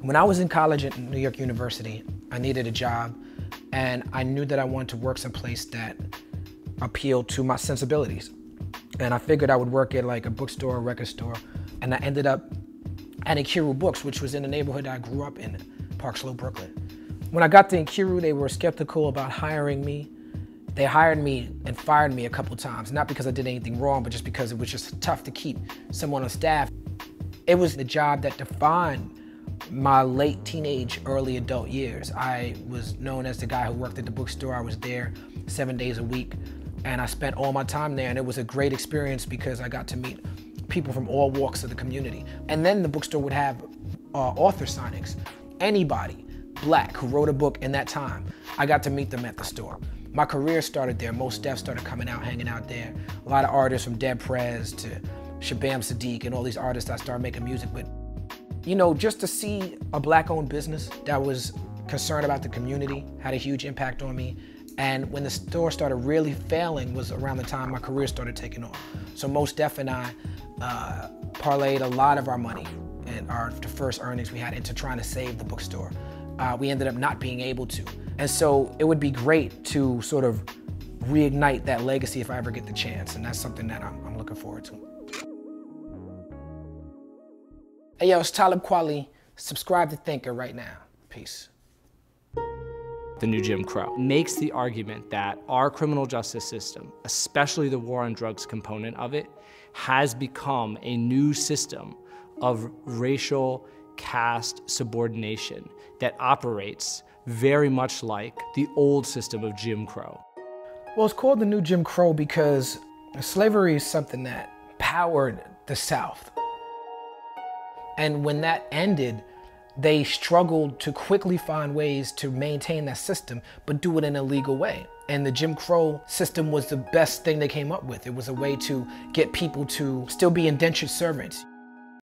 When I was in college at New York University, I needed a job and I knew that I wanted to work someplace that appealed to my sensibilities. And I figured I would work at like a bookstore, a record store, and I ended up at Nkiru Books, which was in the neighborhood I grew up in, Park Slope, Brooklyn. When I got to Nkiru, they were skeptical about hiring me. They hired me and fired me a couple times, not because I did anything wrong, but just because it was just tough to keep someone on staff. It was the job that defined my late teenage, early adult years. I was known as the guy who worked at the bookstore. I was there seven days a week, and I spent all my time there, and it was a great experience because I got to meet people from all walks of the community. And then the bookstore would have uh, author signings. Anybody black who wrote a book in that time, I got to meet them at the store. My career started there. Mos Def started coming out, hanging out there. A lot of artists from Dead Prez to Shabaam Sahdeeq and all these artists I started making music with you know, just to see a black owned business that was concerned about the community had a huge impact on me. And when the store started really failing was around the time my career started taking off. So Mos Def and I uh, parlayed a lot of our money and our first earnings we had into trying to save the bookstore. Uh, we ended up not being able to. And so it would be great to sort of reignite that legacy if I ever get the chance. And that's something that I'm, I'm looking forward to. Hey yo, it's Talib Kweli. Subscribe to THNKR right now. Peace. The new Jim Crow makes the argument that our criminal justice system, especially the war on drugs component of it, has become a new system of racial caste subordination that operates very much like the old system of Jim Crow. Well, it's called the new Jim Crow because slavery is something that powered the South. And when that ended, they struggled to quickly find ways to maintain that system, but do it in a legal way. And the Jim Crow system was the best thing they came up with. It was a way to get people to still be indentured servants.